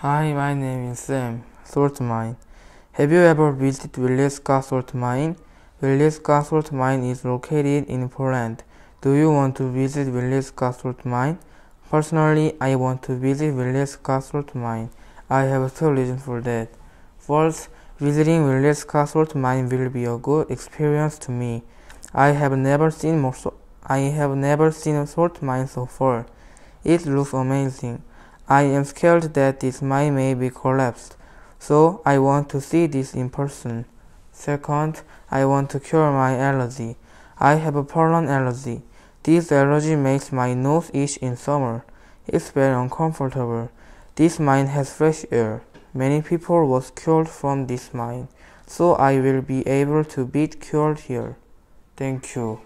Hi, my name is um, Sam. Salt mine. Have you ever visited Wieliczka salt mine? Wieliczka salt mine is located in Poland. Do you want to visit Wieliczka salt mine? Personally, I want to visit Wieliczka salt mine. I have two reasons for that. First, visiting Wieliczka salt mine will be a good experience to me. I have never seen more so I have never seen a salt mine so far. It looks amazing. I am scared that this mine may be collapsed, so I want to see this in person. Second, I want to cure my allergy. I have a pollen allergy. This allergy makes my nose itch in summer. It's very uncomfortable. This mine has fresh air. Many people was cured from this mine, so I will be able to be cured here. Thank you.